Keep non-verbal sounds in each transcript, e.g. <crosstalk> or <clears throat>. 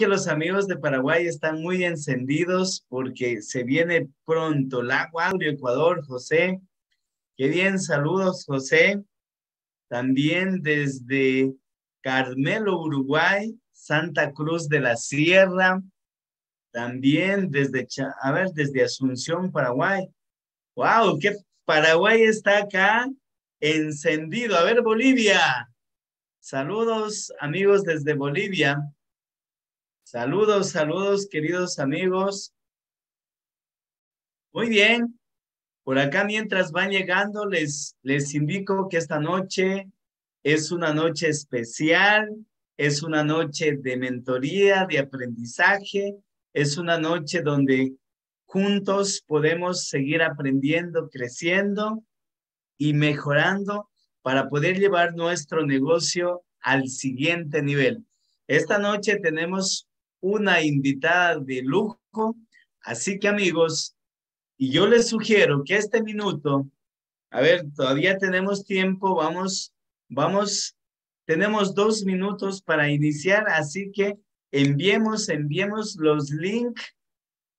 que los amigos de Paraguay están muy encendidos porque se viene pronto la Guaurio, Ecuador, José. Qué bien, saludos, José. También desde Carmelo, Uruguay, Santa Cruz de la Sierra. También desde, a ver, desde Asunción, Paraguay. ¡Wow! ¡Qué Paraguay está acá encendido! A ver, Bolivia. Saludos, amigos desde Bolivia. Saludos, saludos, queridos amigos. Muy bien. Por acá, mientras van llegando, les, les indico que esta noche es una noche especial, es una noche de mentoría, de aprendizaje, es una noche donde juntos podemos seguir aprendiendo, creciendo y mejorando para poder llevar nuestro negocio al siguiente nivel. Esta noche tenemos una invitada de lujo, así que amigos, y yo les sugiero que este minuto, a ver, todavía tenemos tiempo, vamos, vamos, tenemos dos minutos para iniciar, así que enviemos, enviemos los links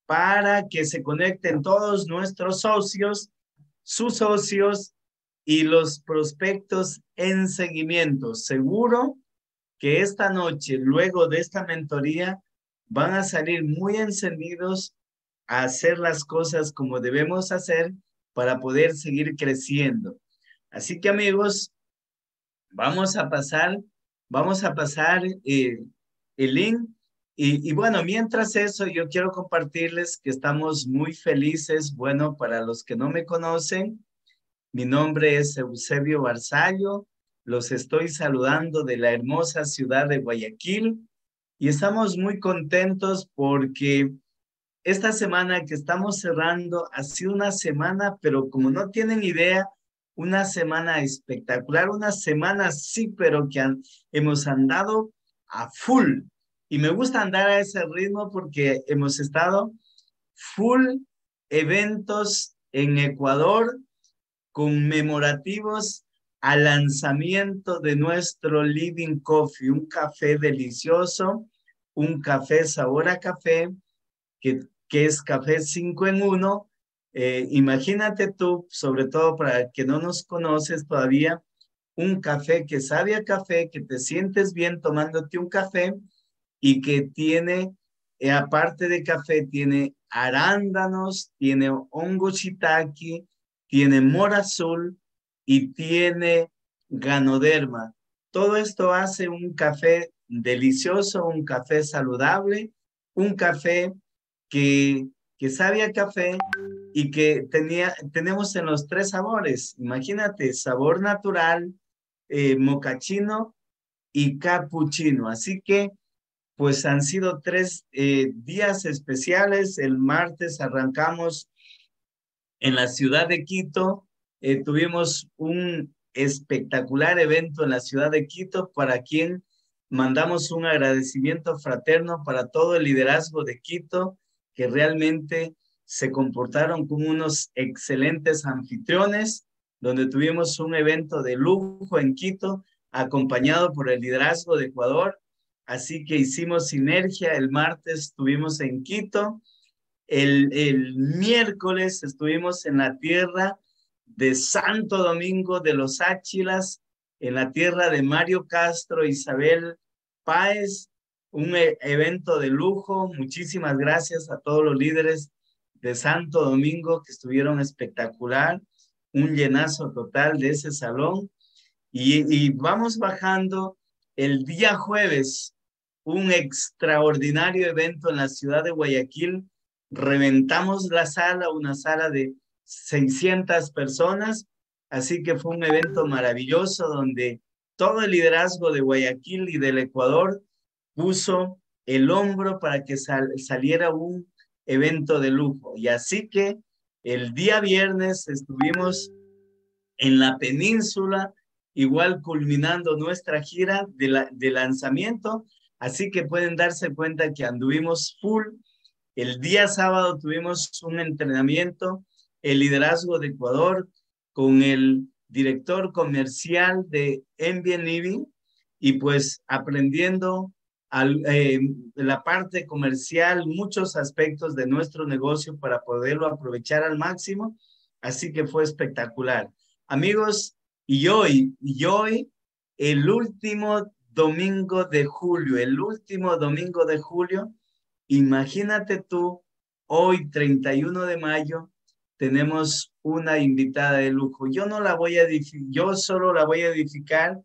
para que se conecten todos nuestros socios, sus socios y los prospectos en seguimiento. Seguro que esta noche, luego de esta mentoría, van a salir muy encendidos a hacer las cosas como debemos hacer para poder seguir creciendo. Así que amigos, vamos a pasar, vamos a pasar eh, el link. Y, y, bueno, mientras eso, yo quiero compartirles que estamos muy felices. Bueno, para los que no me conocen, mi nombre es Eusebio Barzallo. Los estoy saludando de la hermosa ciudad de Guayaquil y estamos muy contentos porque esta semana que estamos cerrando ha sido una semana, pero como no tienen idea, una semana espectacular, una semana sí, pero que hemos andado a full. Y me gusta andar a ese ritmo porque hemos estado full eventos en Ecuador conmemorativos al lanzamiento de nuestro Living Coffee, un café delicioso, un café sabor a café, que, que es café 5 en 1. Eh, imagínate tú, sobre todo para que no nos conoces todavía, un café que sabe a café, que te sientes bien tomándote un café y que tiene, eh, aparte de café, tiene arándanos, tiene hongo shiitake, tiene mora azul y tiene ganoderma. Todo esto hace un café delicioso, un café saludable, un café que, que sabe a café y que tenía, tenemos en los tres sabores. Imagínate, sabor natural, eh, mocachino y capuchino. Así que, pues han sido tres eh, días especiales. El martes arrancamos en la ciudad de Quito. Eh, tuvimos un espectacular evento en la ciudad de Quito para quien mandamos un agradecimiento fraterno para todo el liderazgo de Quito que realmente se comportaron como unos excelentes anfitriones, donde tuvimos un evento de lujo en Quito, acompañado por el liderazgo de Ecuador. Así que hicimos sinergia. El martes estuvimos en Quito el, miércoles estuvimos en la tierra de Santo Domingo de los Áchilas, en la tierra de Mario Castro, Isabel Páez, un e, evento de lujo. Muchísimas gracias a todos los líderes de Santo Domingo que estuvieron espectacular, un llenazo total de ese salón. Y, y vamos bajando el día jueves, un extraordinario evento en la ciudad de Guayaquil reventamos la sala, una sala de 600 personas, así que fue un evento maravilloso donde todo el liderazgo de Guayaquil y del Ecuador puso el hombro para que saliera un evento de lujo. Y así que el día viernes estuvimos en la península, igual culminando nuestra gira de, de lanzamiento, así que pueden darse cuenta que anduvimos full el día sábado tuvimos un entrenamiento, el liderazgo de Ecuador, con el director comercial de Living y pues aprendiendo eh, la parte comercial, muchos aspectos de nuestro negocio para poderlo aprovechar al máximo. Así que fue espectacular. Amigos, y hoy, y hoy, el último domingo de julio, el último domingo de julio, imagínate tú, hoy 31 de mayo, tenemos una invitada de lujo. Yo no la voy a yo solo la voy a edificar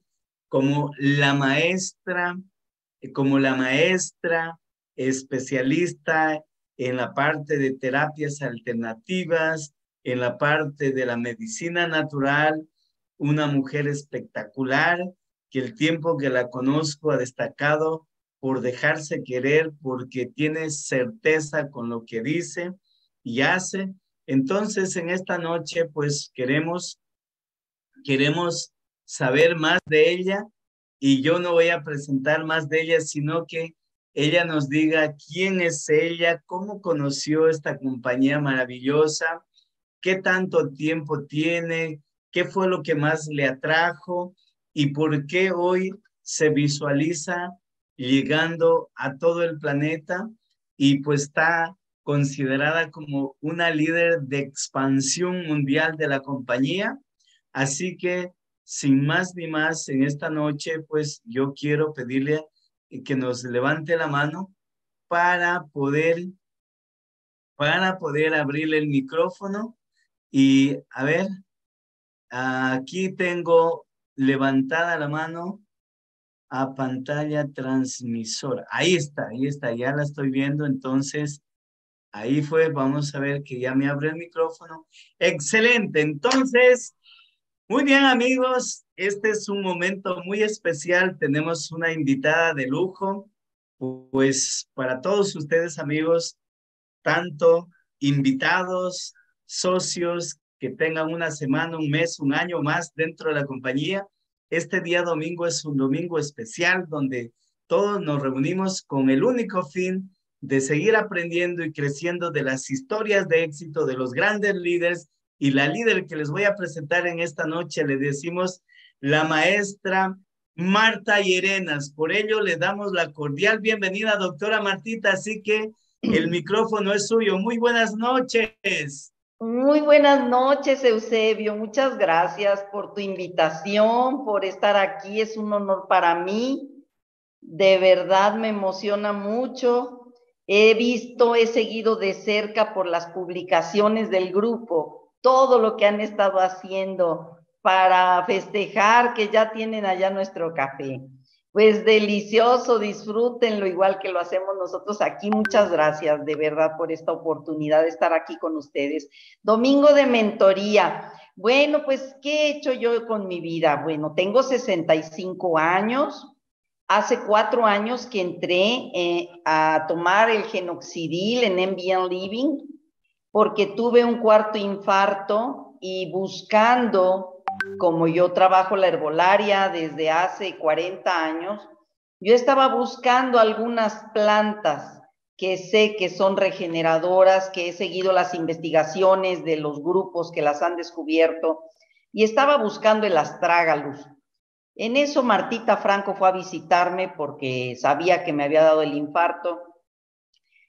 como la maestra, como la maestra especialista en la parte de terapias alternativas, en la parte de la medicina natural, una mujer espectacular que el tiempo que la conozco ha destacado por dejarse querer, porque tiene certeza con lo que dice y hace. Entonces, en esta noche, pues queremos, queremos saber más de ella y yo no voy a presentar más de ella, sino que ella nos diga quién es ella, cómo conoció esta compañía maravillosa, qué tanto tiempo tiene, qué fue lo que más le atrajo y por qué hoy se visualiza llegando a todo el planeta y pues está considerada como una líder de expansión mundial de la compañía. Así que sin más ni más, en esta noche, pues yo quiero pedirle que nos levante la mano para poder, para poder abrirle el micrófono. Y a ver, aquí tengo levantada la mano a pantalla transmisora. Ahí está, ahí está, ya la estoy viendo. Entonces, ahí fue, vamos a ver que ya me abre el micrófono. Excelente, entonces muy bien amigos, este es un momento muy especial. Tenemos una invitada de lujo, pues para todos ustedes amigos, tanto invitados, socios que tengan una semana, un mes, un año más dentro de la compañía. Este día domingo es un domingo especial donde todos nos reunimos con el único fin de seguir aprendiendo y creciendo de las historias de éxito de los grandes líderes y la líder que les voy a presentar en esta noche le decimos la maestra Marta Llerenas. Por ello le damos la cordial bienvenida, doctora Martita. Así que el <clears throat> micrófono es suyo. Muy buenas noches. Muy buenas noches, Eusebio. Muchas gracias por tu invitación, por estar aquí. Es un honor para mí. De verdad me emociona mucho. He visto, he seguido de cerca por las publicaciones del grupo todo lo que han estado haciendo para festejar que ya tienen allá nuestro café. Pues delicioso, disfrútenlo igual que lo hacemos nosotros aquí. Muchas gracias de verdad por esta oportunidad de estar aquí con ustedes. Domingo de mentoría. Bueno, pues, ¿qué he hecho yo con mi vida? Bueno, tengo 65 años. Hace cuatro años que entré eh, a tomar el genoxidil en MBN Living porque tuve un cuarto infarto y buscando, como yo trabajo la herbolaria desde hace 40 años, yo estaba buscando algunas plantas que sé que son regeneradoras, que he seguido las investigaciones de los grupos que las han descubierto y estaba buscando el astrágalus. En eso Martita Franco fue a visitarme porque sabía que me había dado el infarto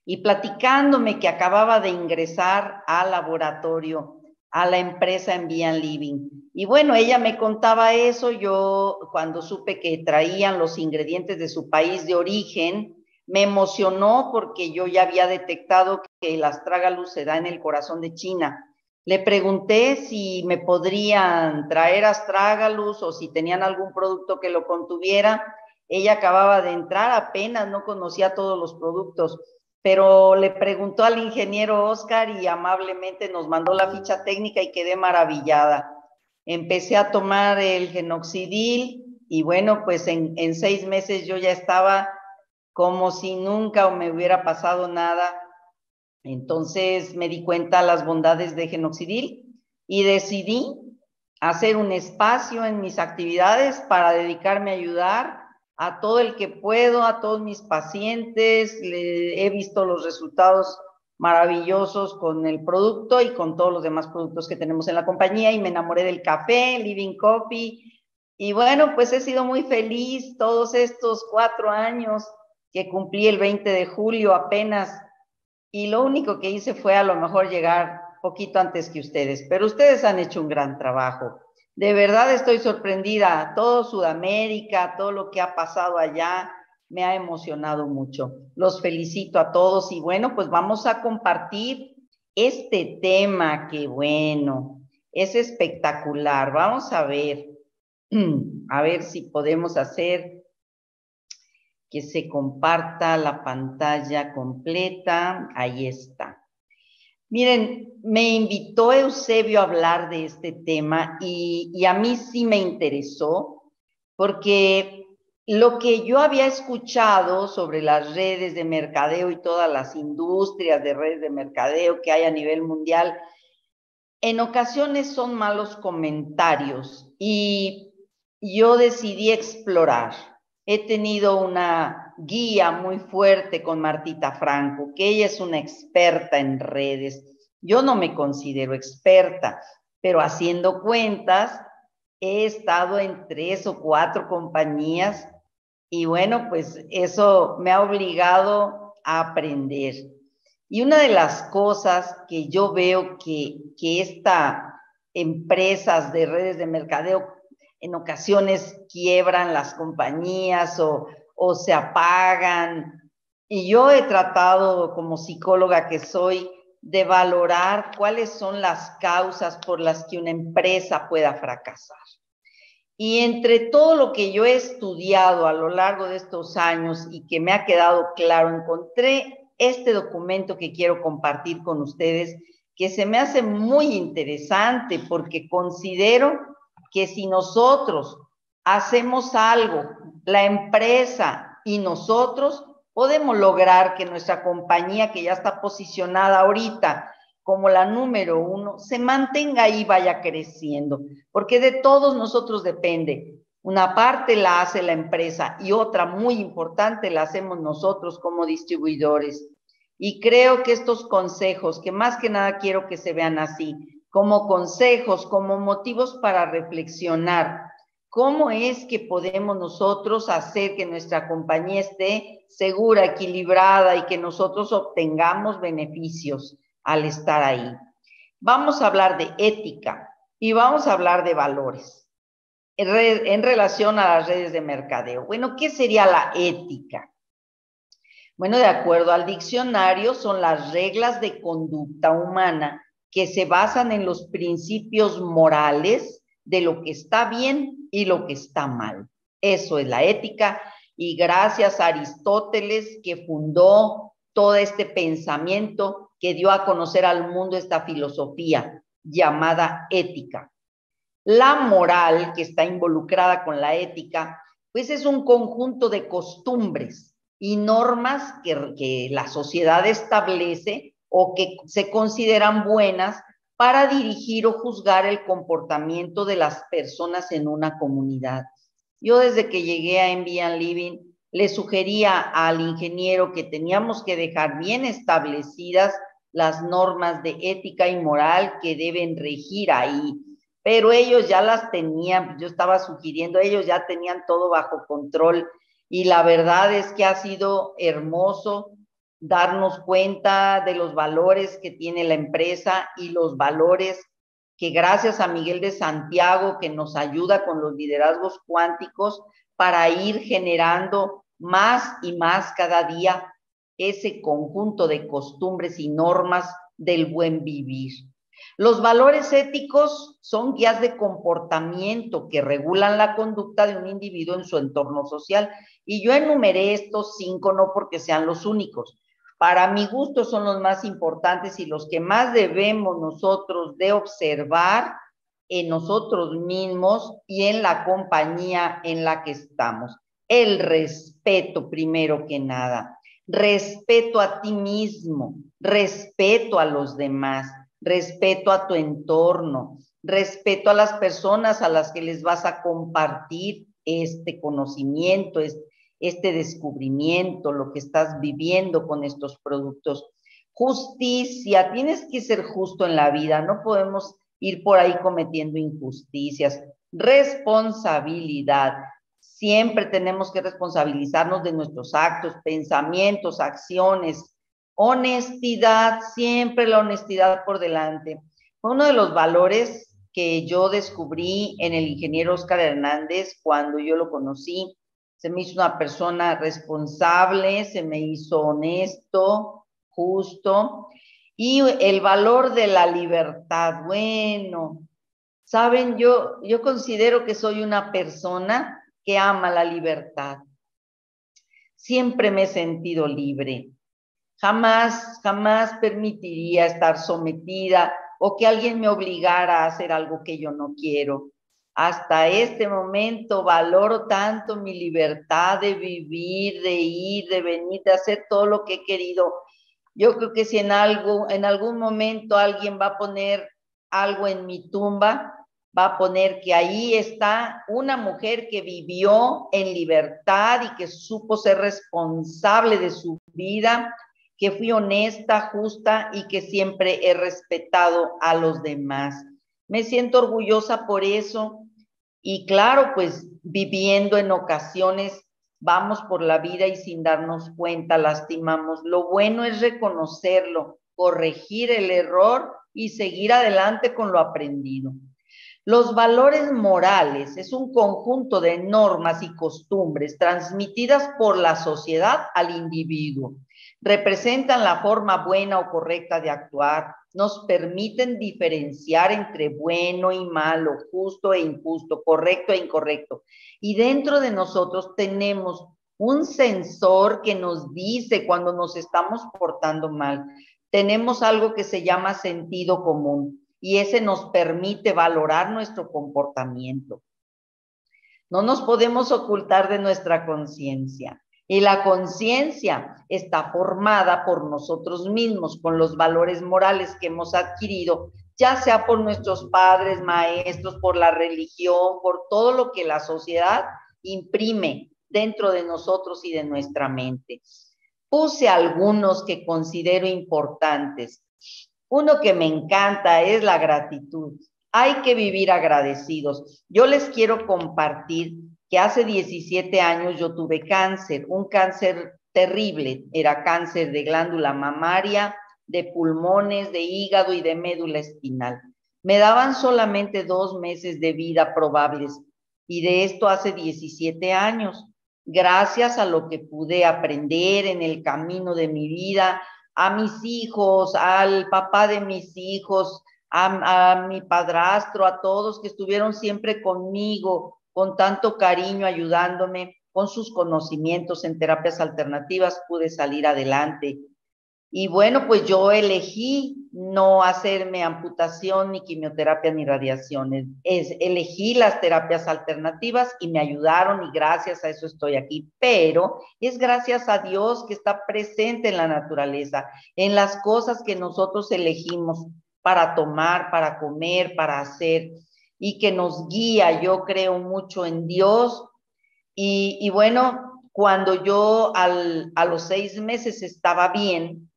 y platicándome que acababa de ingresar al laboratorio, a la empresa Envían Living. Y bueno, ella me contaba eso, yo cuando supe que traían los ingredientes de su país de origen, me emocionó porque yo ya había detectado que el astragalus se da en el corazón de China. Le pregunté si me podrían traer astragalus o si tenían algún producto que lo contuviera. Ella acababa de entrar, apenas no conocía todos los productos pero le preguntó al ingeniero Oscar y amablemente nos mandó la ficha técnica y quedé maravillada. Empecé a tomar el genoxidil y bueno, pues en, en seis meses yo ya estaba como si nunca me hubiera pasado nada. Entonces me di cuenta las bondades de genoxidil y decidí hacer un espacio en mis actividades para dedicarme a ayudar a todo el que puedo, a todos mis pacientes, he visto los resultados maravillosos con el producto y con todos los demás productos que tenemos en la compañía y me enamoré del café, Living Coffee. Y bueno, pues he sido muy feliz todos estos cuatro años que cumplí el 20 de julio apenas y lo único que hice fue a lo mejor llegar poquito antes que ustedes, pero ustedes han hecho un gran trabajo. De verdad estoy sorprendida. Todo Sudamérica, todo lo que ha pasado allá, me ha emocionado mucho. Los felicito a todos y bueno, pues vamos a compartir este tema que bueno, es espectacular. Vamos a ver, <clears throat> a ver si podemos hacer que se comparta la pantalla completa. Ahí está. Miren, me invitó Eusebio a hablar de este tema y, a mí sí me interesó porque lo que yo había escuchado sobre las redes de mercadeo y todas las industrias de redes de mercadeo que hay a nivel mundial, en ocasiones son malos comentarios y yo decidí explorar. He tenido una guía muy fuerte con Martita Franco, que ella es una experta en redes. Yo no me considero experta, pero haciendo cuentas, he estado en tres o cuatro compañías y bueno, pues eso me ha obligado a aprender. Y una de las cosas que yo veo que, que estas empresas de redes de mercadeo en ocasiones quiebran las compañías o, o se apagan. Y yo he tratado como psicóloga que soy de valorar cuáles son las causas por las que una empresa pueda fracasar. Y entre todo lo que yo he estudiado a lo largo de estos años y que me ha quedado claro, encontré este documento que quiero compartir con ustedes, que se me hace muy interesante porque considero que si nosotros hacemos algo la empresa y nosotros podemos lograr que nuestra compañía, que ya está posicionada ahorita como la número uno, se mantenga ahí, vaya creciendo, porque de todos nosotros depende. Una parte la hace la empresa y otra muy importante la hacemos nosotros como distribuidores. Y creo que estos consejos, que más que nada quiero que se vean así, como consejos, como motivos para reflexionar, ¿Cómo es que podemos nosotros hacer que nuestra compañía esté segura, equilibrada y que nosotros obtengamos beneficios al estar ahí? Vamos a hablar de ética y vamos a hablar de valores en, relación a las redes de mercadeo. Bueno, ¿qué sería la ética? Bueno, de acuerdo al diccionario, son las reglas de conducta humana que se basan en los principios morales de lo que está bien y lo que está mal. Eso es la ética y gracias a Aristóteles que fundó todo este pensamiento que dio a conocer al mundo esta filosofía llamada ética. La moral que está involucrada con la ética, pues es un conjunto de costumbres y normas que, que la sociedad establece o que se consideran buenas para dirigir o juzgar el comportamiento de las personas en una comunidad. Yo desde que llegué a Envian Living le sugería al ingeniero que teníamos que dejar bien establecidas las normas de ética y moral que deben regir ahí. Pero ellos ya las tenían, yo estaba sugiriendo, ellos ya tenían todo bajo control y la verdad es que ha sido hermoso darnos cuenta de los valores que tiene la empresa y los valores que gracias a Miguel de Santiago, que nos ayuda con los liderazgos cuánticos para ir generando más y más cada día ese conjunto de costumbres y normas del buen vivir. Los valores éticos son guías de comportamiento que regulan la conducta de un individuo en su entorno social. Y yo enumeré estos cinco no porque sean los únicos, para mi gusto son los más importantes y los que más debemos nosotros de observar en nosotros mismos y en la compañía en la que estamos. El respeto primero que nada. Respeto a ti mismo, respeto a los demás, respeto a tu entorno, respeto a las personas a las que les vas a compartir este conocimiento, este este descubrimiento, lo que estás viviendo con estos productos. Justicia, tienes que ser justo en la vida, no podemos ir por ahí cometiendo injusticias. Responsabilidad, Siempre tenemos que responsabilizarnos de nuestros actos, pensamientos, acciones. Honestidad, siempre la honestidad por delante. Uno de los valores que yo descubrí en el ingeniero Oscar Hernández cuando yo lo conocí. Se me hizo una persona responsable, se me hizo honesto, justo. Y el valor de la libertad. Bueno, saben, yo, yo considero que soy una persona que ama la libertad. Siempre me he sentido libre. Jamás, jamás permitiría estar sometida o que alguien me obligara a hacer algo que yo no quiero. Hasta este momento valoro tanto mi libertad de vivir, de ir, de venir, de hacer todo lo que he querido. Yo creo que si en algo, en algún momento alguien va a poner algo en mi tumba, va a poner que ahí está una mujer que vivió en libertad y que supo ser responsable de su vida, que fui honesta, justa y que siempre he respetado a los demás. Me siento orgullosa por eso y claro, pues viviendo en ocasiones vamos por la vida y sin darnos cuenta lastimamos. Lo bueno es reconocerlo, corregir el error y seguir adelante con lo aprendido. Los valores morales es un conjunto de normas y costumbres transmitidas por la sociedad al individuo representan la forma buena o correcta de actuar, nos permiten diferenciar entre bueno y malo, justo e injusto, correcto e incorrecto. Y dentro de nosotros tenemos un sensor que nos dice cuando nos estamos portando mal. Tenemos algo que se llama sentido común y ese nos permite valorar nuestro comportamiento. No nos podemos ocultar de nuestra conciencia. Y la conciencia está formada por nosotros mismos, con los valores morales que hemos adquirido, ya sea por nuestros padres, maestros, por la religión, por todo lo que la sociedad imprime dentro de nosotros y de nuestra mente. Puse algunos que considero importantes. Uno que me encanta es la gratitud. Hay que vivir agradecidos. Yo les quiero compartir que hace 17 años yo tuve cáncer, un cáncer terrible, era cáncer de glándula mamaria, de pulmones, de hígado y de médula espinal. Me daban solamente dos meses de vida probables y de esto hace 17 años. Gracias a lo que pude aprender en el camino de mi vida, a mis hijos, al papá de mis hijos, a, a mi padrastro, a todos que estuvieron siempre conmigo, con tanto cariño ayudándome, con sus conocimientos en terapias alternativas, pude salir adelante. Y bueno, pues yo elegí no hacerme amputación, ni quimioterapia, ni radiaciones. Es, elegí las terapias alternativas y me ayudaron y gracias a eso estoy aquí. Pero es gracias a Dios que está presente en la naturaleza, en las cosas que nosotros elegimos para tomar, para comer, para hacer y que nos guía. Yo creo mucho en Dios. Y, bueno, cuando yo a los seis meses estaba bien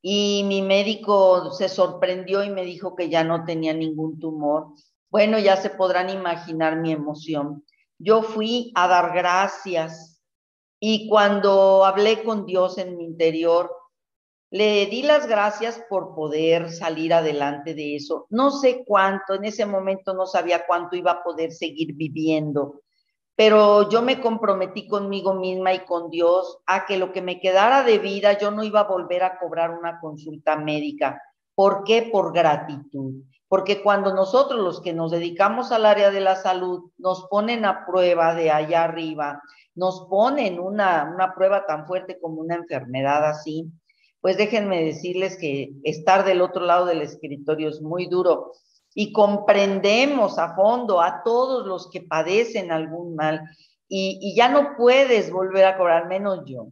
y mi médico se sorprendió y me dijo que ya no tenía ningún tumor, bueno, ya se podrán imaginar mi emoción. Yo fui a dar gracias y cuando hablé con Dios en mi interior, le di las gracias por poder salir adelante de eso. No sé cuánto, en ese momento no sabía cuánto iba a poder seguir viviendo, pero yo me comprometí conmigo misma y con Dios a que lo que me quedara de vida yo no iba a volver a cobrar una consulta médica. ¿Por qué? Por gratitud. Porque cuando nosotros los que nos dedicamos al área de la salud nos ponen a prueba de allá arriba, nos ponen una, una prueba tan fuerte como una enfermedad así, pues déjenme decirles que estar del otro lado del escritorio es muy duro. Y comprendemos a fondo a todos los que padecen algún mal y, ya no puedes volver a cobrar, menos yo.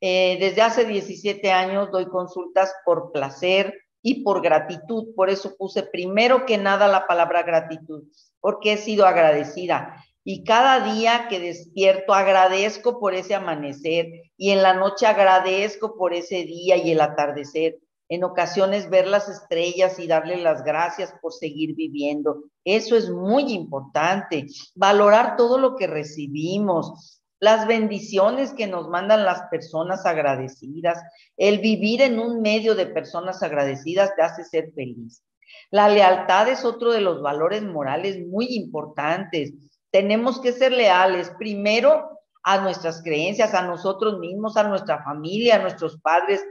Eh, desde hace 17 años doy consultas por placer y por gratitud, por eso puse primero que nada la palabra gratitud, porque he sido agradecida y cada día que despierto agradezco por ese amanecer y en la noche agradezco por ese día y el atardecer. en ocasiones ver las estrellas y darle las gracias por seguir viviendo. Eso es muy importante. Valorar todo lo que recibimos, las bendiciones que nos mandan las personas agradecidas. El vivir en un medio de personas agradecidas te hace ser feliz. La lealtad es otro de los valores morales muy importantes. Tenemos que ser leales primero a nuestras creencias, a nosotros mismos, a nuestra familia, a nuestros padres,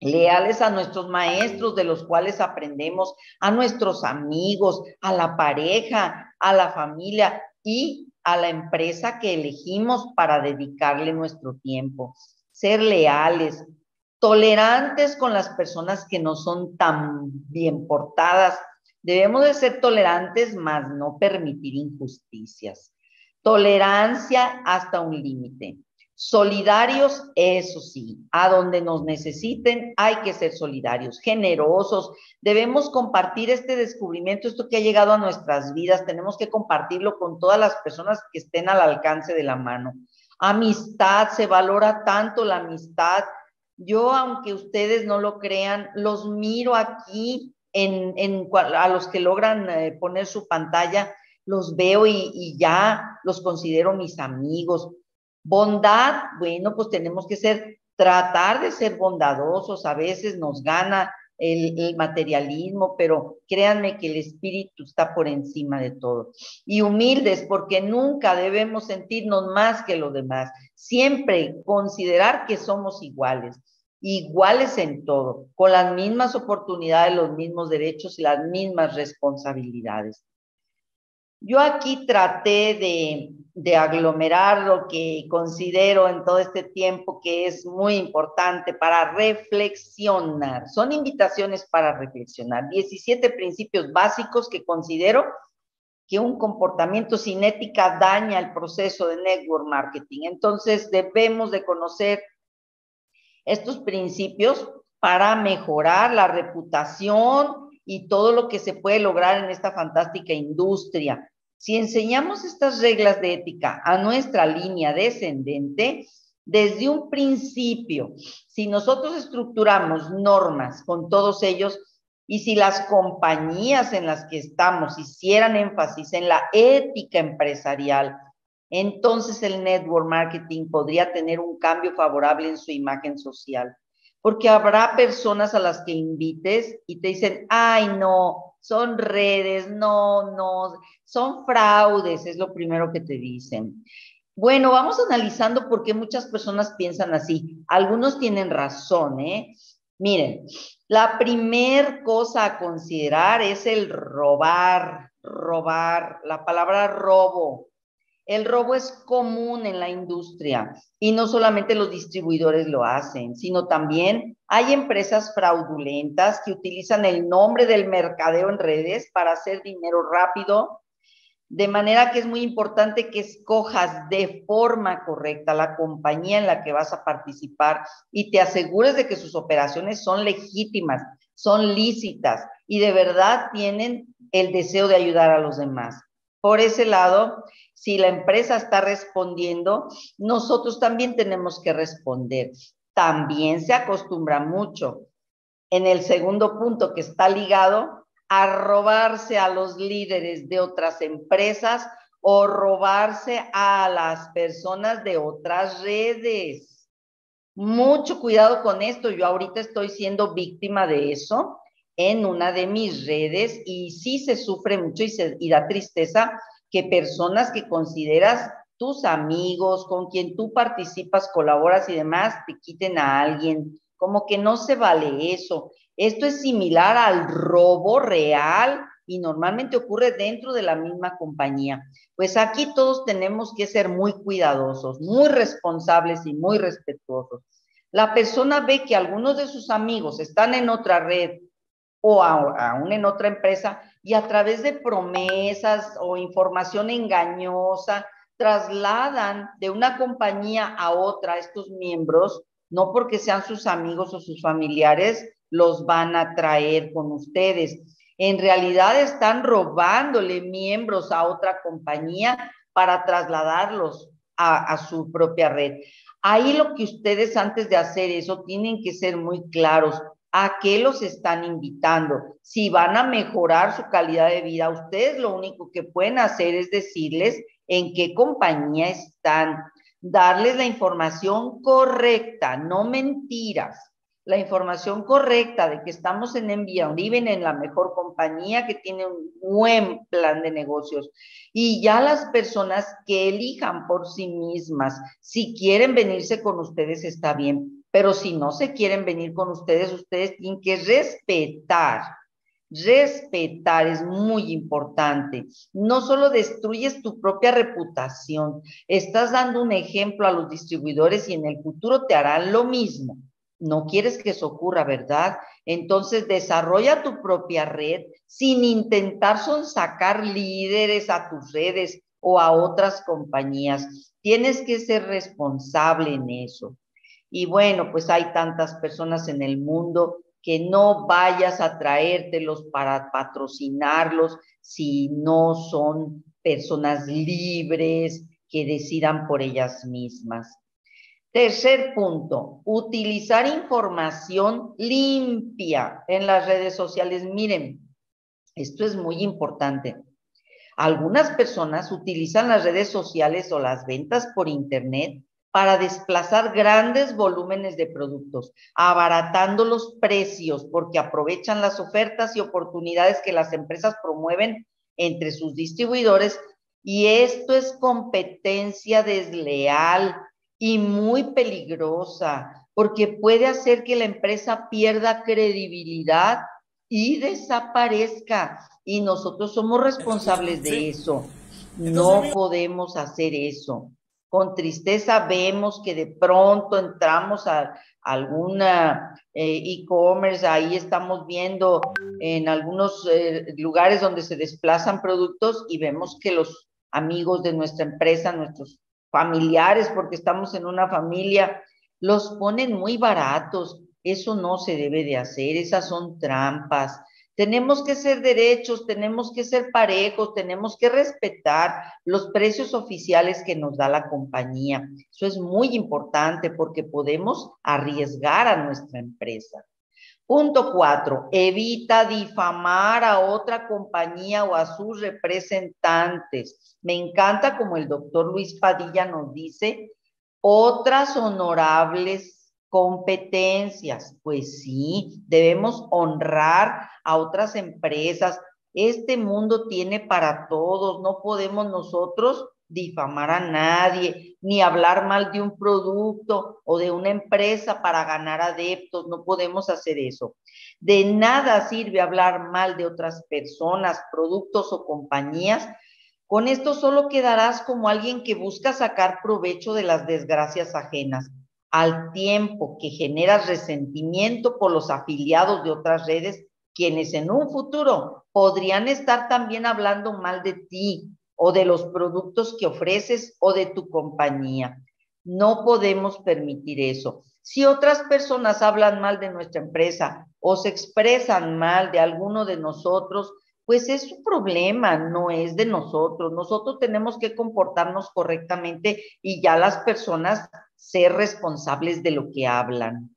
leales a nuestros maestros de los cuales aprendemos, a nuestros amigos, a la pareja, a la familia y a la empresa que elegimos para dedicarle nuestro tiempo. Ser leales, tolerantes con las personas que no son tan bien portadas. Debemos de ser tolerantes, más no permitir injusticias. Tolerancia hasta un límite. Solidarios, eso sí, a donde nos necesiten hay que ser solidarios, generosos. Debemos compartir este descubrimiento, esto que ha llegado a nuestras vidas, tenemos que compartirlo con todas las personas que estén al alcance de la mano. Amistad, se valora tanto la amistad. Yo, aunque ustedes no lo crean, los miro aquí en, en a los que logran eh, poner su pantalla, los veo y, y ya los considero mis amigos. Bondad, bueno, pues tenemos que ser, tratar de ser bondadosos, a veces nos gana el, materialismo, pero créanme que el espíritu está por encima de todo. Y humildes, porque nunca debemos sentirnos más que los demás, siempre considerar que somos iguales iguales en todo, con las mismas oportunidades, los mismos derechos y las mismas responsabilidades. Yo aquí traté de, aglomerar lo que considero en todo este tiempo que es muy importante para reflexionar. Son invitaciones para reflexionar. 17 principios básicos que considero que un comportamiento sin ética daña el proceso de network marketing. Entonces debemos de conocer estos principios para mejorar la reputación y todo lo que se puede lograr en esta fantástica industria. Si enseñamos estas reglas de ética a nuestra línea descendente, desde un principio, si nosotros estructuramos normas con todos ellos y si las compañías en las que estamos hicieran énfasis en la ética empresarial, entonces el network marketing podría tener un cambio favorable en su imagen social porque habrá personas a las que invites y te dicen, ay, no, son redes, no, no, son fraudes, es lo primero que te dicen. Bueno, vamos analizando por qué muchas personas piensan así. Algunos tienen razón, ¿eh? Miren, la primer cosa a considerar es el robar, robar, la palabra robo. El robo es común en la industria y no solamente los distribuidores lo hacen, sino también hay empresas fraudulentas que utilizan el nombre del mercadeo en redes para hacer dinero rápido, de manera que es muy importante que escojas de forma correcta la compañía en la que vas a participar y te asegures de que sus operaciones son legítimas, son lícitas y de verdad tienen el deseo de ayudar a los demás. Por ese lado, si la empresa está respondiendo, nosotros también tenemos que responder. También se acostumbra mucho. En el segundo punto que está ligado a robarse a los líderes de otras empresas o robarse a las personas de otras redes. Mucho cuidado con esto. Yo ahorita estoy siendo víctima de eso en una de mis redes y sí se sufre mucho y, se, y da tristeza que personas que consideras tus amigos, con quien tú participas, colaboras y demás, te quiten a alguien. Como que no se vale eso. Esto es similar al robo real y normalmente ocurre dentro de la misma compañía. Pues aquí todos tenemos que ser muy cuidadosos, muy responsables y muy respetuosos. La persona ve que algunos de sus amigos están en otra red o aún en otra empresa y a través de promesas o información engañosa trasladan de una compañía a otra estos miembros, no porque sean sus amigos o sus familiares, los van a traer con ustedes. En realidad están robándole miembros a otra compañía para trasladarlos a, a su propia red. Ahí lo que ustedes antes de hacer eso tienen que ser muy claros ¿A qué los están invitando? Si van a mejorar su calidad de vida, ustedes lo único que pueden hacer es decirles en qué compañía están, darles la información correcta, no mentiras la información correcta de que estamos en Envía, viven en la mejor compañía, que tiene un buen plan de negocios. Y ya las personas que elijan por sí mismas, si quieren venirse con ustedes, está bien. Pero si no se quieren venir con ustedes, ustedes tienen que respetar. Respetar es muy importante. No solo destruyes tu propia reputación, estás dando un ejemplo a los distribuidores y en el futuro te harán lo mismo. No quieres que eso ocurra, ¿verdad? Entonces desarrolla tu propia red sin intentar sacar líderes a tus redes o a otras compañías. Tienes que ser responsable en eso. Y bueno, pues hay tantas personas en el mundo que no vayas a traértelos para patrocinarlos si no son personas libres que decidan por ellas mismas. Tercer punto, utilizar información limpia en las redes sociales. Miren, esto es muy importante. Algunas personas utilizan las redes sociales o las ventas por Internet para desplazar grandes volúmenes de productos, abaratando los precios porque aprovechan las ofertas y oportunidades que las empresas promueven entre sus distribuidores y esto es competencia desleal y muy peligrosa porque puede hacer que la empresa pierda credibilidad y desaparezca. Y nosotros somos responsables de eso. No podemos hacer eso. Con tristeza vemos que de pronto entramos a alguna eh, e-commerce, ahí estamos viendo en algunos eh, lugares donde se desplazan productos y vemos que los amigos de nuestra empresa, nuestros familiares, porque estamos en una familia, los ponen muy baratos. Eso no se debe de hacer, esas son trampas. Tenemos que ser derechos, tenemos que ser parejos, tenemos que respetar los precios oficiales que nos da la compañía. Eso es muy importante porque podemos arriesgar a nuestra empresa. Punto cuatro, evita difamar a otra compañía o a sus representantes. Me encanta como el doctor Luis Padilla nos dice, otras honorables competencias. Pues sí, debemos honrar a otras empresas. Este mundo tiene para todos, no podemos nosotros difamar a nadie, ni hablar mal de un producto o de una empresa para ganar adeptos, no podemos hacer eso. De nada sirve hablar mal de otras personas, productos o compañías. Con esto solo quedarás como alguien que busca sacar provecho de las desgracias ajenas, al tiempo que generas resentimiento por los afiliados de otras redes, quienes en un futuro podrían estar también hablando mal de ti o de los productos que ofreces o de tu compañía. No podemos permitir eso. Si otras personas hablan mal de nuestra empresa o se expresan mal de alguno de nosotros, pues es su problema, no es de nosotros. Nosotros tenemos que comportarnos correctamente y ya las personas ser responsables de lo que hablan.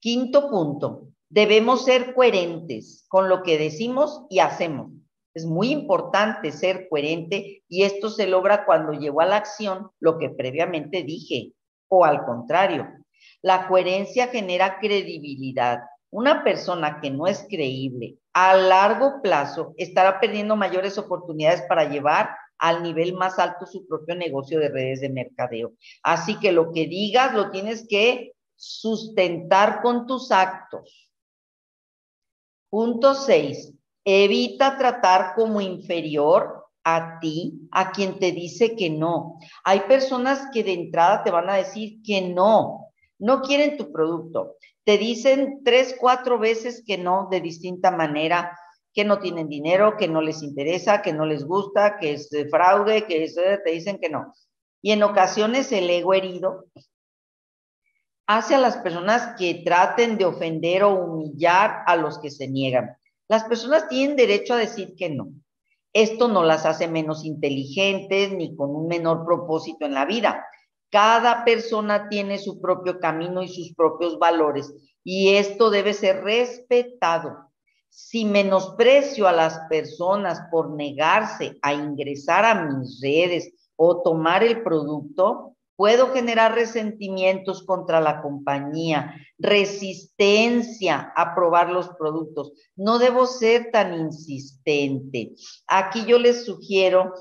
Quinto punto, debemos ser coherentes con lo que decimos y hacemos. Es muy importante ser coherente y esto se logra cuando llevo a la acción lo que previamente dije o al contrario. La coherencia genera credibilidad. Una persona que no es creíble a largo plazo estará perdiendo mayores oportunidades para llevar al nivel más alto su propio negocio de redes de mercadeo. Así que lo que digas lo tienes que sustentar con tus actos. Punto 6. Evita tratar como inferior a ti, a quien te dice que no. Hay personas que de entrada te van a decir que no, no quieren tu producto. Te dicen tres, cuatro veces que no de distinta manera, que no tienen dinero, que no les interesa, que no les gusta, que es fraude, que es, te dicen que no. Y en ocasiones el ego herido hace a las personas que traten de ofender o humillar a los que se niegan. Las personas tienen derecho a decir que no. Esto no las hace menos inteligentes ni con un menor propósito en la vida. Cada persona tiene su propio camino y sus propios valores y esto debe ser respetado. Si menosprecio a las personas por negarse a ingresar a mis redes o tomar el producto, puedo generar resentimientos contra la compañía, resistencia a probar los productos. No debo ser tan insistente. Aquí yo les sugiero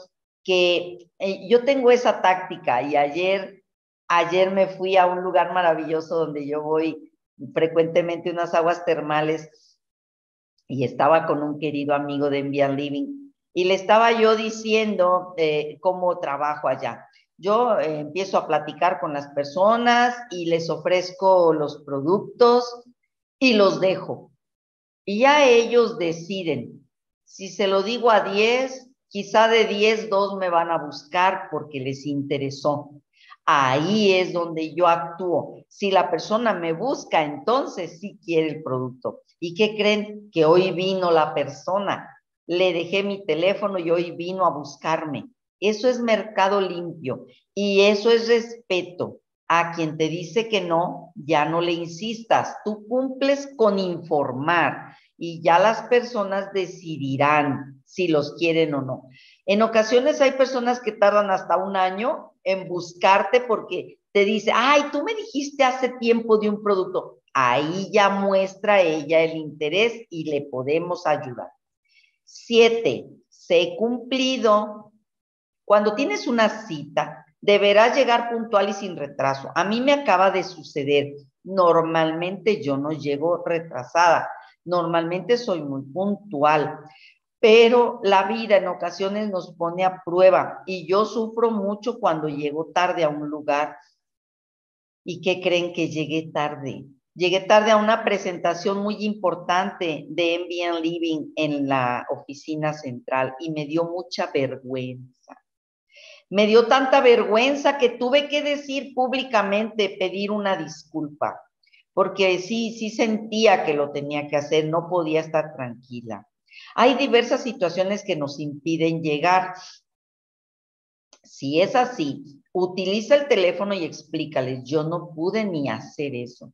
que eh, yo tengo esa táctica y ayer, ayer me fui a un lugar maravilloso donde yo voy frecuentemente unas aguas termales y estaba con un querido amigo de Envian Living y le estaba yo diciendo eh, cómo trabajo allá. Yo eh, empiezo a platicar con las personas y les ofrezco los productos y los dejo. Y ya ellos deciden. Si se lo digo a 10, quizá de 10, dos me van a buscar porque les interesó. Ahí es donde yo actúo. Si la persona me busca, entonces sí quiere el producto. ¿Y qué creen? Que hoy vino la persona. Le dejé mi teléfono y hoy vino a buscarme. Eso es mercado limpio y eso es respeto. A quien te dice que no, ya no le insistas. Tú cumples con informar y ya las personas decidirán si los quieren o no. En ocasiones hay personas que tardan hasta un año en buscarte porque te dice, ay, tú me dijiste hace tiempo de un producto. Ahí ya muestra ella el interés y le podemos ayudar. Siete, sé cumplido cuando tienes una cita, deberás llegar puntual y sin retraso. A mí me acaba de suceder. Normalmente yo no llego retrasada. Normalmente soy muy puntual. Pero la vida en ocasiones nos pone a prueba y yo sufro mucho cuando llego tarde a un lugar. ¿Y qué creen que llegué tarde? Llegué tarde a una presentación muy importante de MBN Living en la oficina central y me dio mucha vergüenza. Me dio tanta vergüenza que tuve que decir públicamente, pedir una disculpa, porque sí, sí sentía que lo tenía que hacer, no podía estar tranquila. Hay diversas situaciones que nos impiden llegar. Si es así, utiliza el teléfono y explícales, yo no pude ni hacer eso.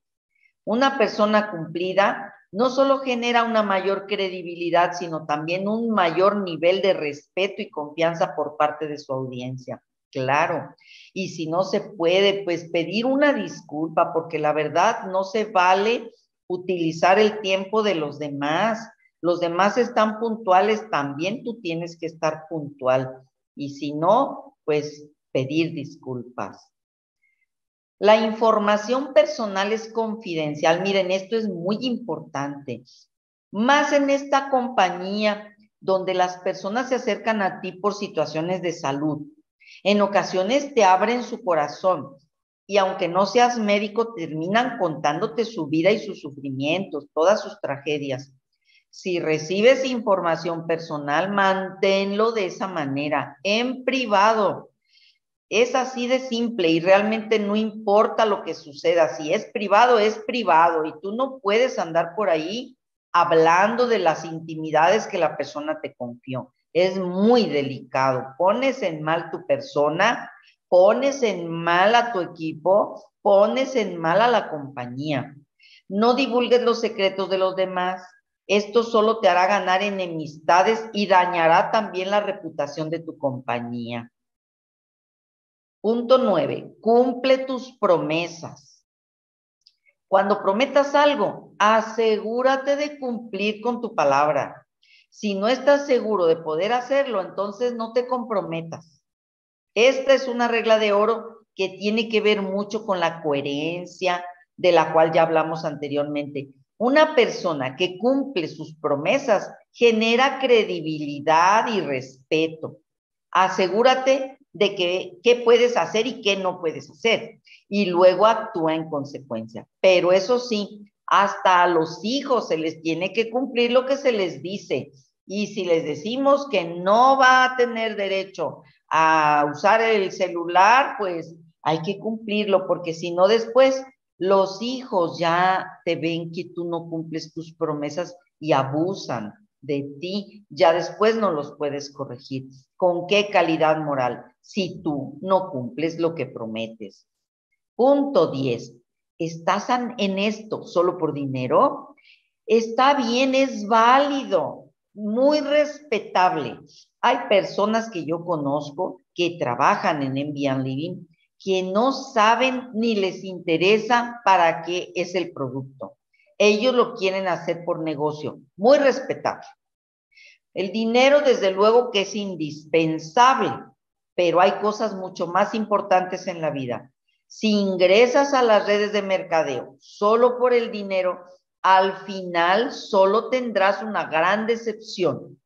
Una persona cumplida no solo genera una mayor credibilidad, sino también un mayor nivel de respeto y confianza por parte de su audiencia. Claro. Y si no se puede, pues pedir una disculpa, porque la verdad no se vale utilizar el tiempo de los demás. Los demás están puntuales, también tú tienes que estar puntual. Y si no, pues pedir disculpas. La información personal es confidencial. Miren, esto es muy importante. Más en esta compañía donde las personas se acercan a ti por situaciones de salud. En ocasiones te abren su corazón y aunque no seas médico, terminan contándote su vida y sus sufrimientos, todas sus tragedias. Si recibes información personal, manténlo de esa manera, en privado. Es así de simple y realmente no importa lo que suceda. Si es privado, es privado y tú no puedes andar por ahí hablando de las intimidades que la persona te confió. Es muy delicado. Pones en mal tu persona, pones en mal a tu equipo, pones en mal a la compañía. No divulgues los secretos de los demás. Esto solo te hará ganar enemistades y dañará también la reputación de tu compañía. Punto nueve, cumple tus promesas. Cuando prometas algo, asegúrate de cumplir con tu palabra. Si no estás seguro de poder hacerlo, entonces no te comprometas. Esta es una regla de oro que tiene que ver mucho con la coherencia de la cual ya hablamos anteriormente. Una persona que cumple sus promesas genera credibilidad y respeto. Asegúrate de qué puedes hacer y qué no puedes hacer. Y luego actúa en consecuencia. Pero eso sí, hasta a los hijos se les tiene que cumplir lo que se les dice. Y si les decimos que no va a tener derecho a usar el celular, pues hay que cumplirlo, porque si no después los hijos ya te ven que tú no cumples tus promesas y abusan de ti, ya después no los puedes corregir. ¿Con qué calidad moral? si tú no cumples lo que prometes. Punto 10. ¿Estás en esto solo por dinero? Está bien, es válido, muy respetable. Hay personas que yo conozco que trabajan en Envian Living que no saben ni les interesa para qué es el producto. Ellos lo quieren hacer por negocio, muy respetable. El dinero, desde luego, que es indispensable, pero hay cosas mucho más importantes en la vida. Si ingresas a las redes de mercadeo solo por el dinero, al final solo tendrás una gran decepción.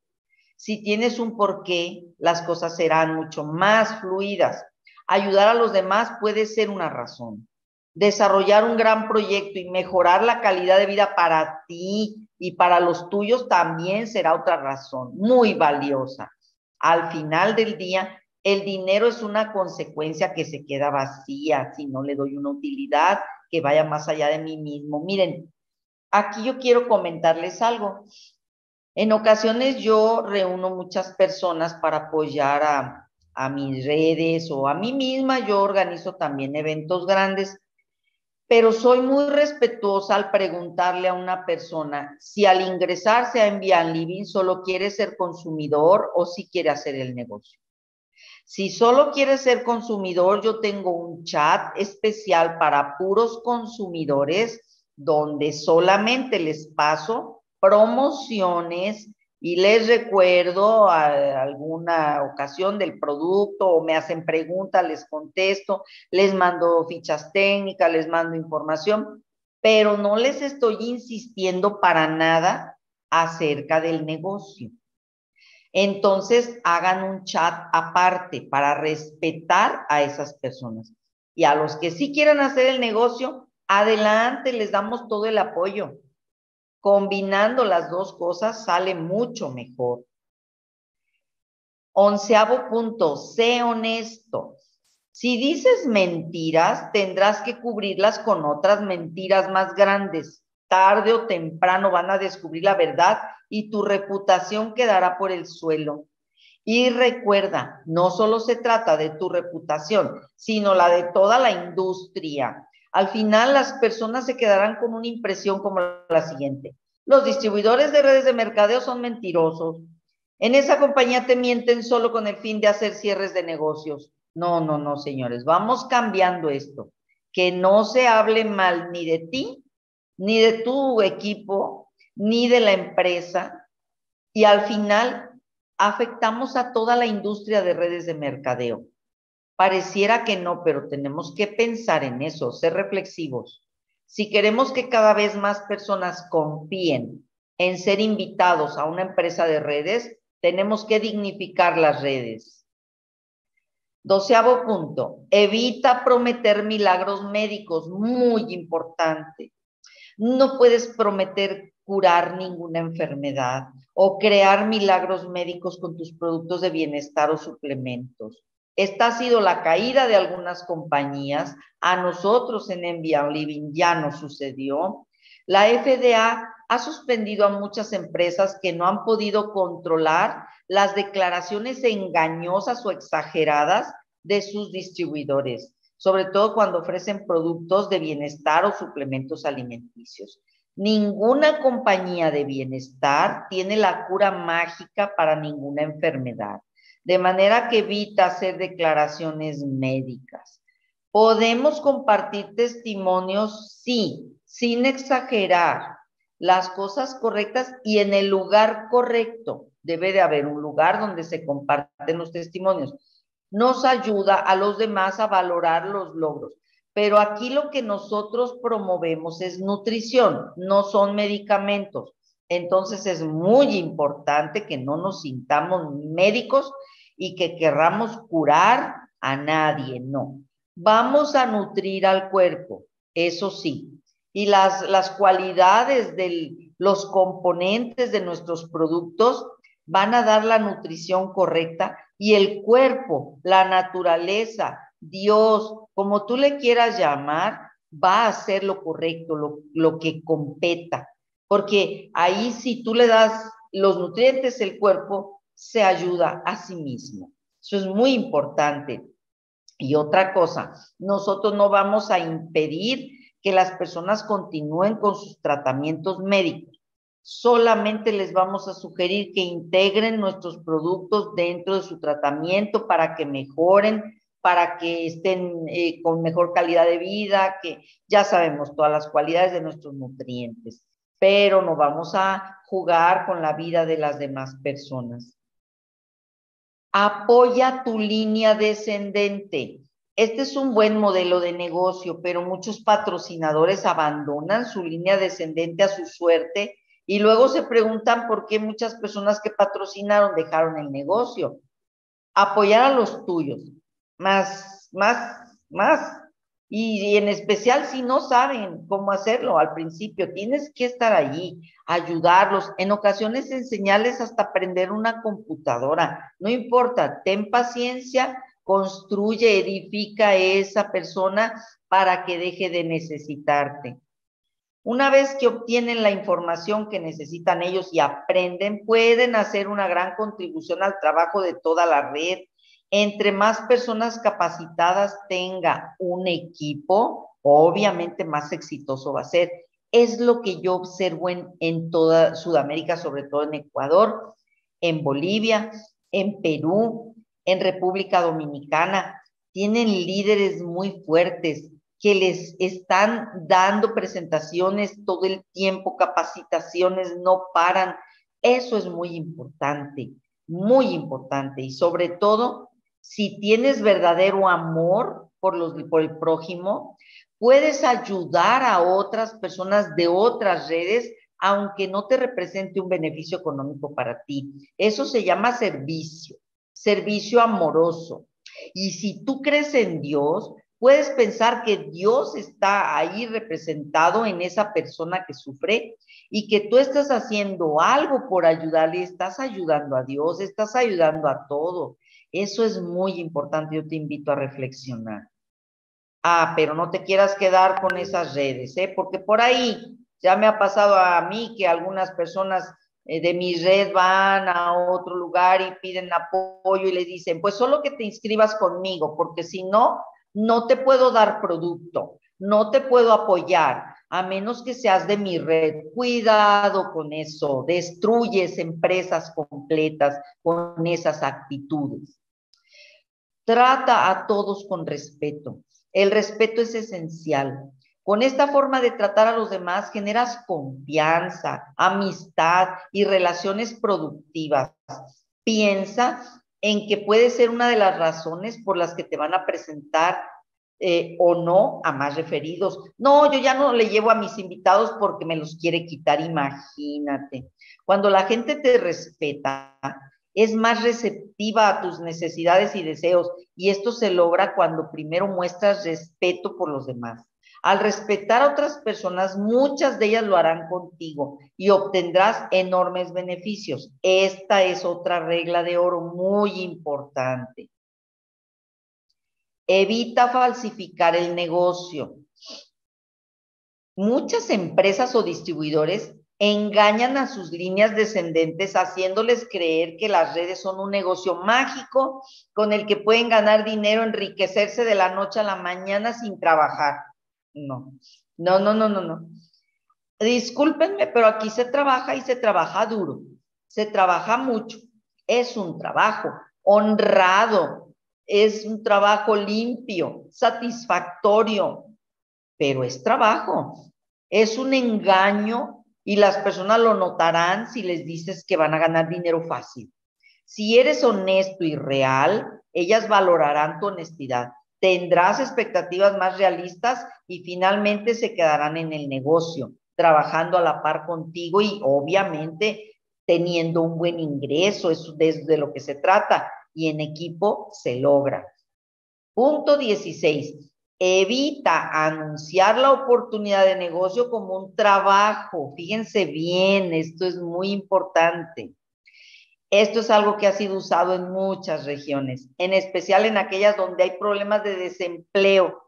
Si tienes un porqué, las cosas serán mucho más fluidas. Ayudar a los demás puede ser una razón. Desarrollar un gran proyecto y mejorar la calidad de vida para ti y para los tuyos también será otra razón muy valiosa. Al final del día, el dinero es una consecuencia que se queda vacía si no le doy una utilidad que vaya más allá de mí mismo. Miren, aquí yo quiero comentarles algo. En ocasiones yo reúno muchas personas para apoyar a, a mis redes o a mí misma. Yo organizo también eventos grandes pero soy muy respetuosa al preguntarle a una persona si al ingresarse a Envian Living solo quiere ser consumidor o si quiere hacer el negocio. Si solo quiere ser consumidor, yo tengo un chat especial para puros consumidores donde solamente les paso promociones y les recuerdo a alguna ocasión del producto o me hacen preguntas, les contesto, les mando fichas técnicas, les mando información, pero no les estoy insistiendo para nada acerca del negocio. Entonces, hagan un chat aparte para respetar a esas personas. Y a los que sí quieran hacer el negocio, adelante, les damos todo el apoyo. Combinando las dos cosas sale mucho mejor. Onceavo punto, sé honesto. Si dices mentiras, tendrás que cubrirlas con otras mentiras más grandes. Tarde o temprano van a descubrir la verdad y tu reputación quedará por el suelo. Y recuerda, no solo se trata de tu reputación, sino la de toda la industria. Al final las personas se quedarán con una impresión como la siguiente. Los distribuidores de redes de mercadeo son mentirosos. En esa compañía te mienten solo con el fin de hacer cierres de negocios. No, no, no, señores. Vamos cambiando esto. Que no se hable mal ni de ti, ni de tu equipo, ni de la empresa. Y al final afectamos a toda la industria de redes de mercadeo. Pareciera que no, pero tenemos que pensar en eso, ser reflexivos. Si queremos que cada vez más personas confíen en ser invitados a una empresa de redes, tenemos que dignificar las redes. Doceavo punto, evita prometer milagros médicos, muy importante. No puedes prometer curar ninguna enfermedad o crear milagros médicos con tus productos de bienestar o suplementos. Esta ha sido la caída de algunas compañías. A nosotros en Envian Living ya no sucedió. La FDA ha suspendido a muchas empresas que no han podido controlar las declaraciones engañosas o exageradas de sus distribuidores, sobre todo cuando ofrecen productos de bienestar o suplementos alimenticios. Ninguna compañía de bienestar tiene la cura mágica para ninguna enfermedad de manera que evita hacer declaraciones médicas. Podemos compartir testimonios, sí, sin exagerar, las cosas correctas y en el lugar correcto. Debe de haber un lugar donde se comparten los testimonios. Nos ayuda a los demás a valorar los logros. Pero aquí lo que nosotros promovemos es nutrición, no son medicamentos. Entonces es muy importante que no nos sintamos médicos y que querramos curar a nadie, no. Vamos a nutrir al cuerpo, eso sí. Y las, las cualidades de los componentes de nuestros productos van a dar la nutrición correcta y el cuerpo, la naturaleza, Dios, como tú le quieras llamar, va a hacer lo correcto, lo, lo que competa. Porque ahí si tú le das los nutrientes, el cuerpo se ayuda a sí mismo. Eso es muy importante. Y otra cosa, nosotros no vamos a impedir que las personas continúen con sus tratamientos médicos. Solamente les vamos a sugerir que integren nuestros productos dentro de su tratamiento para que mejoren, para que estén eh, con mejor calidad de vida, que ya sabemos todas las cualidades de nuestros nutrientes, pero no vamos a jugar con la vida de las demás personas. Apoya tu línea descendente. Este es un buen modelo de negocio, pero muchos patrocinadores abandonan su línea descendente a su suerte y luego se preguntan por qué muchas personas que patrocinaron dejaron el negocio. Apoyar a los tuyos, más, más, más. Y, en especial si no saben cómo hacerlo al principio, tienes que estar allí, ayudarlos, en ocasiones enseñarles hasta aprender una computadora. No importa, ten paciencia, construye, edifica a esa persona para que deje de necesitarte. Una vez que obtienen la información que necesitan ellos y aprenden, pueden hacer una gran contribución al trabajo de toda la red entre más personas capacitadas tenga un equipo, obviamente más exitoso va a ser. Es lo que yo observo en, toda Sudamérica, sobre todo en Ecuador, en Bolivia, en Perú, en República Dominicana. Tienen líderes muy fuertes que les están dando presentaciones todo el tiempo, capacitaciones, no paran. Eso es muy importante, muy importante. Y sobre todo, si tienes verdadero amor por, los, por el prójimo, puedes ayudar a otras personas de otras redes, aunque no te represente un beneficio económico para ti. Eso se llama servicio, servicio amoroso. Y si tú crees en Dios, puedes pensar que Dios está ahí representado en esa persona que sufre y que tú estás haciendo algo por ayudarle, estás ayudando a Dios, estás ayudando a todo. Eso es muy importante, yo te invito a reflexionar. Ah, pero no te quieras quedar con esas redes, ¿eh? Porque por ahí ya me ha pasado a mí que algunas personas eh, de mi red van a otro lugar y piden apoyo y le dicen, pues solo que te inscribas conmigo, porque si no, no te puedo dar producto, no te puedo apoyar, a menos que seas de mi red. Cuidado con eso, destruyes empresas completas con esas actitudes. Trata a todos con respeto. El respeto es esencial. Con esta forma de tratar a los demás generas confianza, amistad y relaciones productivas. Piensa en que puede ser una de las razones por las que te van a presentar eh, o no a más referidos. No, yo ya no le llevo a mis invitados porque me los quiere quitar, imagínate. Cuando la gente te respeta, es más receptiva a tus necesidades y deseos y esto se logra cuando primero muestras respeto por los demás. Al respetar a otras personas, muchas de ellas lo harán contigo y obtendrás enormes beneficios. Esta es otra regla de oro muy importante. Evita falsificar el negocio. Muchas empresas o distribuidores engañan a sus líneas descendentes haciéndoles creer que las redes son un negocio mágico con el que pueden ganar dinero, enriquecerse de la noche a la mañana sin trabajar. No, no, no, no, no, no. Discúlpenme, pero aquí se trabaja y se trabaja duro, se trabaja mucho. Es un trabajo honrado, es un trabajo limpio, satisfactorio, pero es trabajo. Es un engaño y las personas lo notarán si les dices que van a ganar dinero fácil. Si eres honesto y real, ellas valorarán tu honestidad. Tendrás expectativas más realistas y finalmente se quedarán en el negocio, trabajando a la par contigo y obviamente teniendo un buen ingreso, eso es de lo que se trata, y en equipo se logra. Punto 16 evita anunciar la oportunidad de negocio como un trabajo. Fíjense bien, esto es muy importante. Esto es algo que ha sido usado en muchas regiones, en especial en aquellas donde hay problemas de desempleo.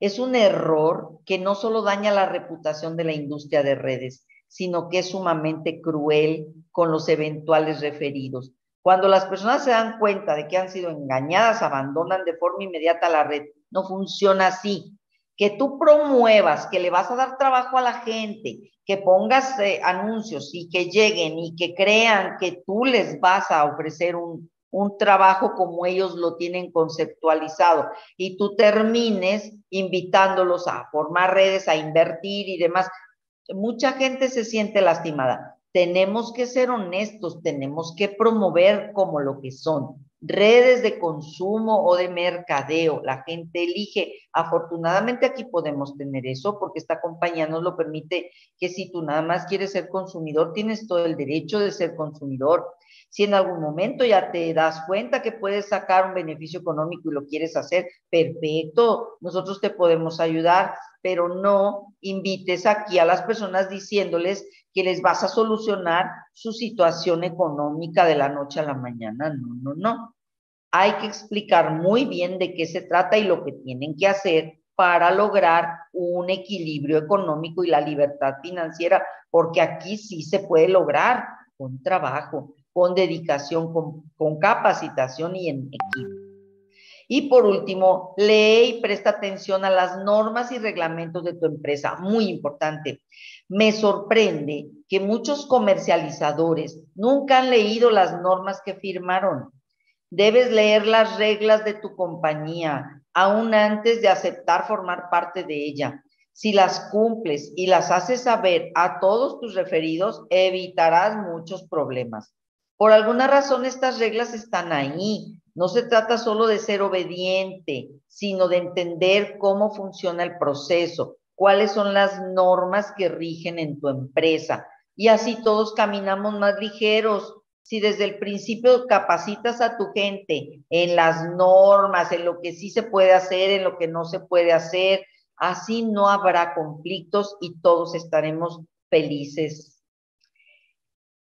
Es un error que no solo daña la reputación de la industria de redes, sino que es sumamente cruel con los eventuales referidos. Cuando las personas se dan cuenta de que han sido engañadas, abandonan de forma inmediata la red. No funciona así. Que tú promuevas, que le vas a dar trabajo a la gente, que pongas eh, anuncios y que lleguen y que crean que tú les vas a ofrecer un, un trabajo como ellos lo tienen conceptualizado y tú termines invitándolos a formar redes, a invertir y demás. Mucha gente se siente lastimada. Tenemos que ser honestos, tenemos que promover como lo que son redes de consumo o de mercadeo. La gente elige. Afortunadamente aquí podemos tener eso porque esta compañía nos lo permite que si tú nada más quieres ser consumidor, tienes todo el derecho de ser consumidor. Si en algún momento ya te das cuenta que puedes sacar un beneficio económico y lo quieres hacer, perfecto, nosotros te podemos ayudar, pero no invites aquí a las personas diciéndoles que les vas a solucionar su situación económica de la noche a la mañana. No, no, no. Hay que explicar muy bien de qué se trata y lo que tienen que hacer para lograr un equilibrio económico y la libertad financiera, porque aquí sí se puede lograr con trabajo con dedicación, con, capacitación y en equipo. Y por último, lee y presta atención a las normas y reglamentos de tu empresa. Muy importante. Me sorprende que muchos comercializadores nunca han leído las normas que firmaron. Debes leer las reglas de tu compañía aún antes de aceptar formar parte de ella. Si las cumples y las haces saber a todos tus referidos, evitarás muchos problemas. Por alguna razón estas reglas están ahí. No se trata solo de ser obediente, sino de entender cómo funciona el proceso, cuáles son las normas que rigen en tu empresa. Y así todos caminamos más ligeros. Si desde el principio capacitas a tu gente en las normas, en lo que sí se puede hacer, en lo que no se puede hacer, así no habrá conflictos y todos estaremos felices.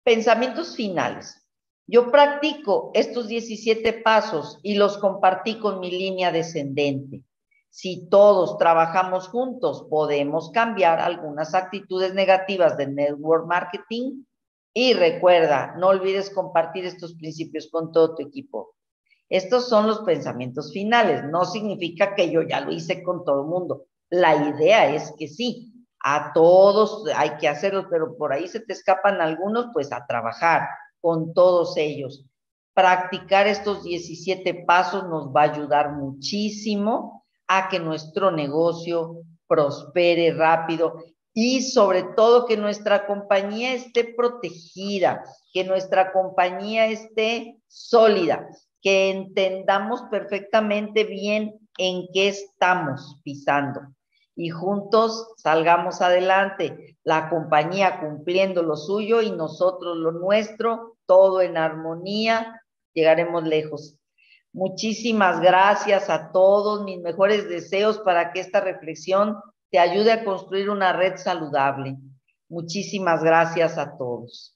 Pensamientos finales. Yo practico estos 17 pasos y los compartí con mi línea descendente. Si todos trabajamos juntos, podemos cambiar algunas actitudes negativas del network marketing. Y recuerda, no olvides compartir estos principios con todo tu equipo. Estos son los pensamientos finales. No significa que yo ya lo hice con todo el mundo. La idea es que sí, a todos hay que hacerlo, pero por ahí se te escapan algunos, pues a trabajar con todos ellos. Practicar estos 17 pasos nos va a ayudar muchísimo a que nuestro negocio prospere rápido y sobre todo que nuestra compañía esté protegida, que nuestra compañía esté sólida, que entendamos perfectamente bien en qué estamos pisando y juntos salgamos adelante, la compañía cumpliendo lo suyo y nosotros lo nuestro, todo en armonía, llegaremos lejos. Muchísimas gracias a todos, mis mejores deseos para que esta reflexión te ayude a construir una red saludable. Muchísimas gracias a todos.